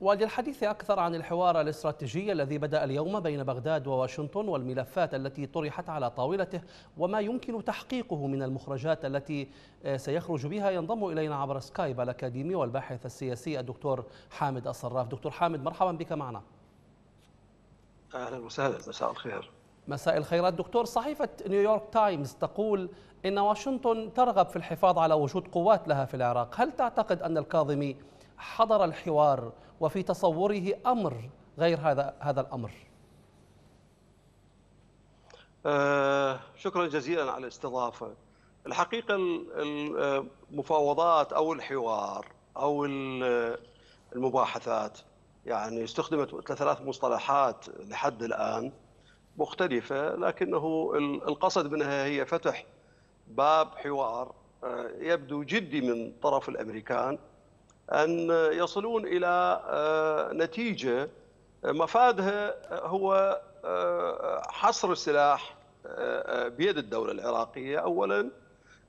وللحديث أكثر عن الحوار الاستراتيجي الذي بدأ اليوم بين بغداد وواشنطن والملفات التي طرحت على طاولته وما يمكن تحقيقه من المخرجات التي سيخرج بها ينضم إلينا عبر سكايب الأكاديمي والباحث السياسي الدكتور حامد الصراف. دكتور حامد مرحبا بك معنا. أهلا وسهلا مساء الخير. مساء الخيرات. دكتور صحيفة نيويورك تايمز تقول إن واشنطن ترغب في الحفاظ على وجود قوات لها في العراق. هل تعتقد أن الكاظمي حضر الحوار وفي تصوره أمر غير هذا هذا الأمر؟ آه شكرا جزيلا على الاستضافة. الحقيقة المفاوضات أو الحوار أو المباحثات يعني استخدمت ثلاث مصطلحات لحد الآن مختلفة لكنه القصد منها هي فتح باب حوار آه، يبدو جدي من طرف الأمريكان أن يصلون إلى آه، نتيجة مفادها هو آه، حصر السلاح آه، بيد الدولة العراقية اولا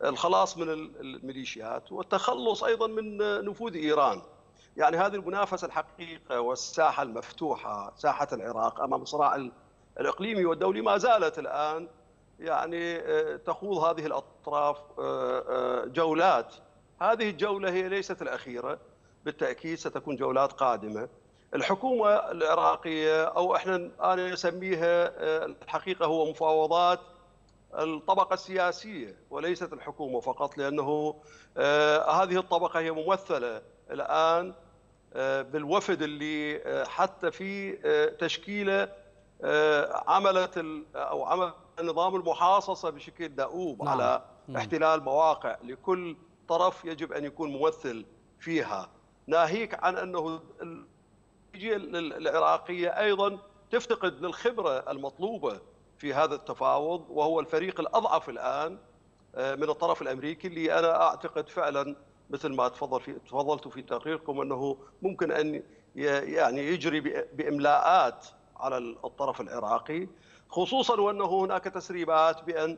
الخلاص من الميليشيات والتخلص أيضا من نفوذ إيران. يعني هذه المنافسة الحقيقة والساحة المفتوحة ساحة العراق أمام الصراع الإقليمي والدولي ما زالت الآن يعني تخوض هذه الأطراف جولات. هذه الجولة هي ليست الأخيرة. بالتأكيد ستكون جولات قادمة. الحكومة العراقية أو إحنا أنا أسميها آه، الحقيقة هو مفاوضات الطبقة السياسية وليست الحكومة فقط لأنه آه، هذه الطبقة هي ممثلة الآن آه، بالوفد اللي حتى في تشكيلة عملت أو عمل نظام المحاصصة بشكل دؤوب نعم. على احتلال مواقع. لكل طرف يجب أن يكون ممثل فيها. ناهيك عن أنه العراقية أيضا تفتقد للخبرة المطلوبة في هذا التفاوض وهو الفريق الأضعف الآن آه، من الطرف الأمريكي اللي أنا أعتقد فعلا مثل ما تفضل في تفضلتوا في تقريركم أنه ممكن أن يعني يجري بإملاءات على الطرف العراقي خصوصا وأنه هناك تسريبات بأن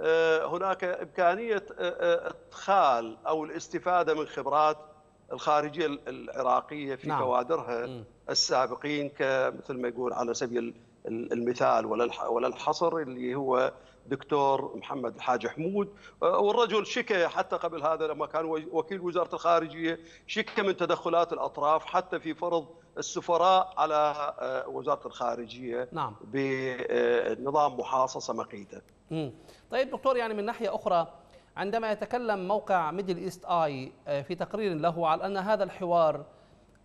آه، هناك إمكانية آه، إدخال أو الاستفادة من خبرات الخارجية العراقية في نعم. كوادرها م. السابقين كمثل ما يقول على سبيل المثال ولا الحصر اللي هو دكتور محمد الحاج حمود والرجل شكى حتى قبل هذا لما كان وكيل وزارة الخارجية شكى من تدخلات الأطراف حتى في فرض السفراء على آه، وزارة الخارجية نعم. بنظام محاصصة مقيتة. طيب دكتور يعني من ناحية أخرى عندما يتكلم موقع ميدل إيست آي في تقرير له على أن هذا الحوار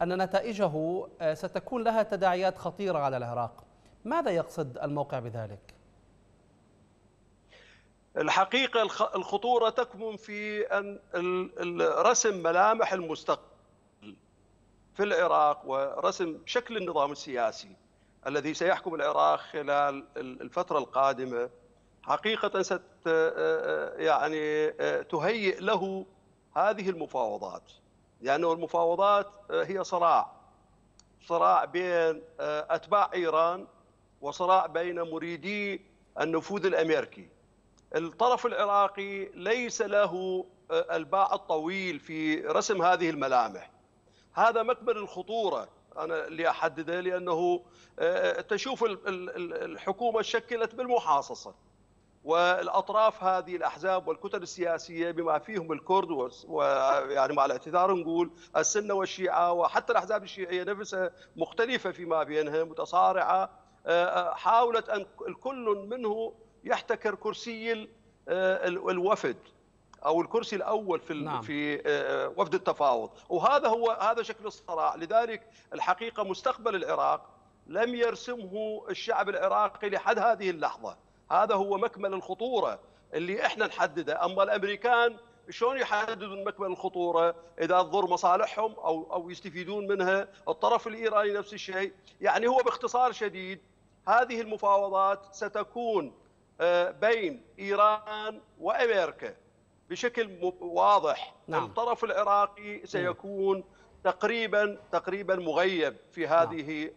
أن نتائجه آه، ستكون لها تداعيات خطيرة على العراق. ماذا يقصد الموقع بذلك؟ الحقيقة الخطورة تكمن في أن رسم ملامح المستقبل في العراق ورسم شكل النظام السياسي الذي سيحكم العراق خلال الفترة القادمة. حقيقة ست يعني تهيئ له هذه المفاوضات. لأنه المفاوضات هي صراع صراع بين أتباع إيران وصراع بين مريدي النفوذ الأمريكي. الطرف العراقي ليس له الباع الطويل في رسم هذه الملامح. هذا مكمن الخطورة. أنا اللي أحدده لأنه تشوف الحكومة شكلت بالمحاصصة. والأطراف هذه الأحزاب والكتل السياسية بما فيهم الكرد ويعني مع الاعتذار نقول السنة والشيعة وحتى الأحزاب الشيعية نفسها مختلفة فيما بينها متصارعة. آه، آه، حاولت أن الكل منه يحتكر كرسي آه، الوفد أو الكرسي الأول في نعم. في وفد التفاوض. وهذا هو هذا شكل الصراع. لذلك الحقيقة مستقبل العراق لم يرسمه الشعب العراقي لحد هذه اللحظة. هذا هو مكمن الخطورة اللي إحنا نحدده. أما الأمريكان شلون يحددون مكمن الخطورة؟ إذا تضر مصالحهم أو أو يستفيدون منها. الطرف الإيراني نفس الشيء. يعني هو باختصار شديد هذه المفاوضات ستكون آه، بين إيران وأمريكا بشكل واضح. نعم. الطرف العراقي سيكون تقريبا تقريبا مغيب في نعم. هذه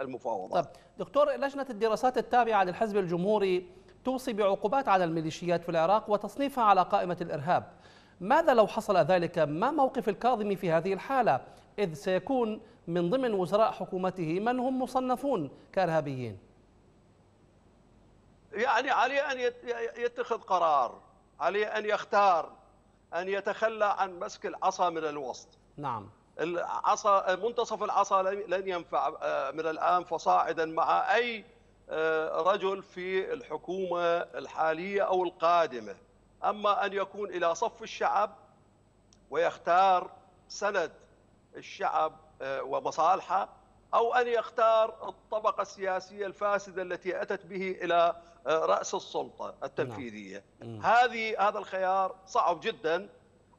المفاوضات. طيب دكتور لجنة الدراسات التابعة للحزب الجمهوري توصي بعقوبات على الميليشيات في العراق وتصنيفها على قائمة الإرهاب. ماذا لو حصل ذلك؟ ما موقف الكاظمي في هذه الحالة؟ إذ سيكون من ضمن وزراء حكومته من هم مصنفون كإرهابيين يعني عليه أن يتخذ قرار عليه أن يختار أن يتخلى عن مسك العصا من الوسط نعم العصا منتصف العصا لن ينفع آه، من الآن فصاعدا مع أي آه، رجل في الحكومة الحالية أو القادمة. أما أن يكون إلى صف الشعب ويختار سند الشعب آه، ومصالحه أو أن يختار الطبقة السياسية الفاسدة التي أتت به إلى رأس السلطة التنفيذية. نعم. هذه هذا الخيار صعب جدا.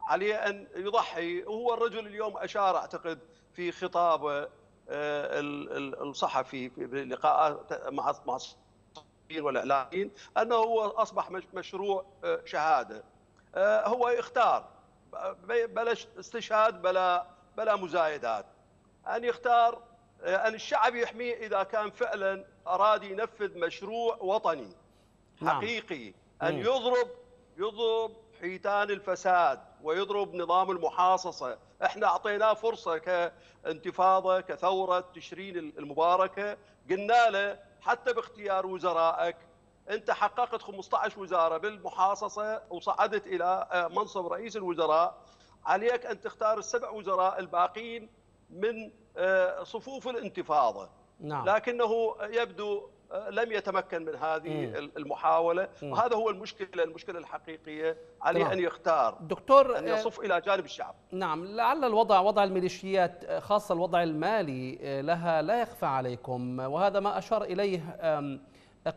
عليه أن يضحي. وهو الرجل اليوم أشار أعتقد في خطابه آه، الصحفي في لقاءات مع مع الصحفيين والإعلاميين أنه هو أصبح مشروع آه، شهادة. آه، هو يختار. بلا استشهاد بلا بلا مزايدات. أن يختار أن الشعب يحميه إذا كان فعلا أراد ينفذ مشروع وطني نعم. حقيقي. أن يضرب يضرب حيتان الفساد ويضرب نظام المحاصصة. إحنا أعطيناه فرصة كانتفاضة كثورة تشرين المباركة. قلنا له حتى باختيار وزرائك. أنت حققت 15 وزارة بالمحاصصة وصعدت إلى آه، منصب رئيس الوزراء. عليك أن تختار السبع وزراء الباقين من آه، صفوف الانتفاضة. نعم. لكنه يبدو لم يتمكن من هذه مم. المحاولة مم. وهذا هو المشكلة المشكلة الحقيقية عليه طبعا. أن يختار دكتور أن يصف إلى جانب الشعب نعم لعل الوضع وضع الميليشيات خاصة الوضع المالي لها لا يخفى عليكم وهذا ما أشار إليه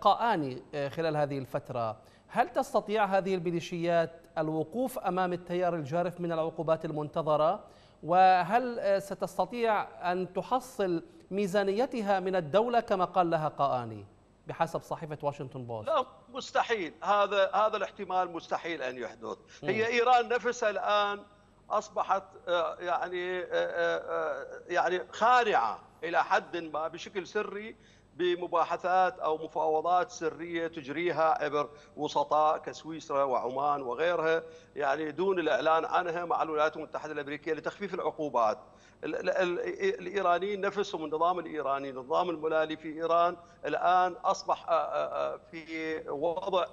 قاآني خلال هذه الفترة هل تستطيع هذه الميليشيات الوقوف أمام التيار الجارف من العقوبات المنتظرة وهل ستستطيع أن تحصل ميزانيتها من الدولة كما قال لها قاآني بحسب صحيفة واشنطن بوست؟ لا مستحيل. هذا هذا الاحتمال مستحيل أن يحدث. هي إيران نفسها الآن أصبحت آه، يعني آه، آه، يعني خانعة إلى حد ما بشكل سري بمباحثات أو مفاوضات سرية تجريها عبر وسطاء كسويسرا وعمان وغيرها يعني دون الإعلان عنها مع الولايات المتحدة الأمريكية لتخفيف العقوبات. الإيرانيين نفسهم النظام الإيراني النظام الملالي في إيران الآن أصبح آه، آه، آه، في وضع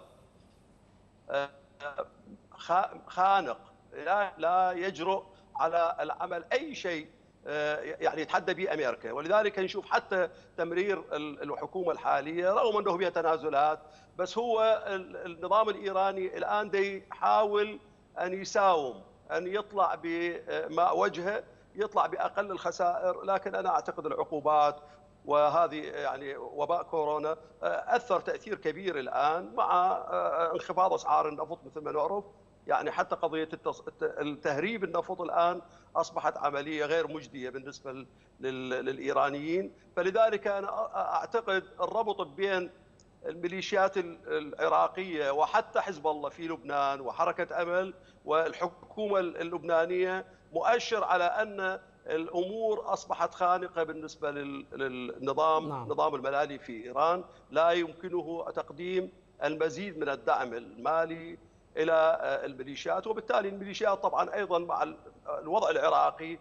خانق لا لا يجرؤ على العمل أي شيء يعني يتحدى به أمريكا. ولذلك نشوف حتى تمرير الحكومة الحالية رغم أنه فيها تنازلات بس هو النظام الإيراني الآن دي يحاول أن يساوم أن يطلع بماء وجهه يطلع بأقل الخسائر لكن أنا أعتقد العقوبات وهذه يعني وباء كورونا آه، أثر تأثير كبير الآن مع آه، انخفاض أسعار النفط مثل ما نعرف. يعني حتى قضية التهريب النفط الآن أصبحت عملية غير مجدية بالنسبة للإيرانيين فلذلك أنا أعتقد الربط بين الميليشيات العراقية وحتى حزب الله في لبنان وحركة أمل والحكومة اللبنانية مؤشر على أن الأمور أصبحت خانقة بالنسبة للنظام نعم. نظام الملالي في إيران لا يمكنه تقديم المزيد من الدعم المالي إلى الميليشيات وبالتالي الميليشيات طبعا أيضا مع الوضع العراقي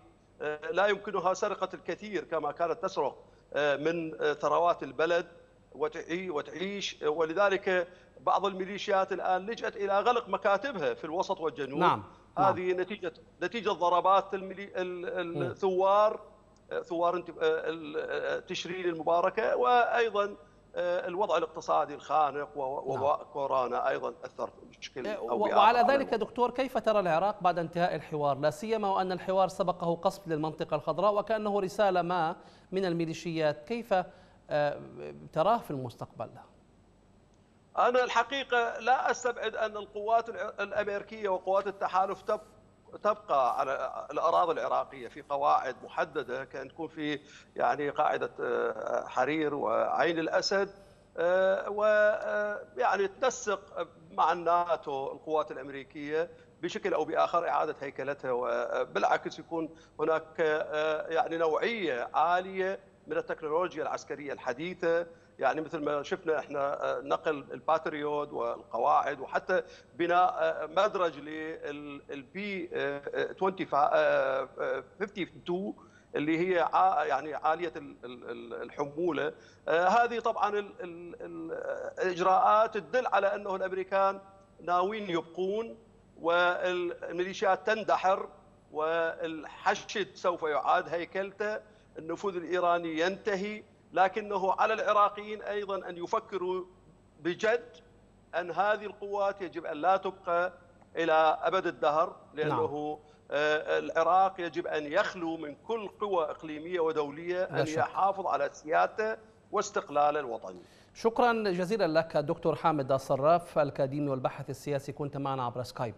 لا يمكنها سرقة الكثير كما كانت تسرق من ثروات البلد وتعيش ولذلك بعض الميليشيات الآن لجأت إلى غلق مكاتبها في الوسط والجنوب نعم. نعم. هذه نعم. نتيجة نتيجة ضربات الثوار ثوار تشرين المباركة وأيضا آه، الوضع الاقتصادي الخانق ووباء نعم. كورونا أيضا أثر بشكل إيه، أو وعلى ذلك دكتور كيف ترى العراق بعد انتهاء الحوار لا سيما وأن الحوار سبقه قصف للمنطقة الخضراء وكأنه رسالة ما من الميليشيات كيف آه، تراه في المستقبل؟ أنا الحقيقة لا أستبعد أن القوات الأمريكية وقوات التحالف تبقى على الأراضي العراقية في قواعد محددة كأن تكون في يعني قاعدة آه، حرير وعين الأسد آه، ويعني تنسق مع الناتو القوات الأمريكية بشكل أو بآخر إعادة هيكلتها وبالعكس يكون هناك آه، يعني نوعية عالية من التكنولوجيا العسكرية الحديثة يعني مثل ما شفنا إحنا آه، نقل الباتريوت والقواعد وحتى بناء آه، مدرج للبي 52 اللي هي يعني عالية الحمولة. هذه طبعا الاجراءات تدل على أنه الأمريكان ناويين يبقون والميليشيات تندحر والحشد سوف يعاد هيكلته النفوذ الإيراني ينتهي لكنه على العراقيين أيضا أن يفكروا بجد أن هذه القوات يجب أن لا تبقى إلى أبد الدهر لأنه نعم. العراق يجب أن يخلو من كل قوى إقليمية ودولية أن يحافظ على سيادته واستقلاله الوطني. شكرا جزيلا لك دكتور حامد الصراف الاكاديمي والباحث السياسي كنت معنا عبر سكايب.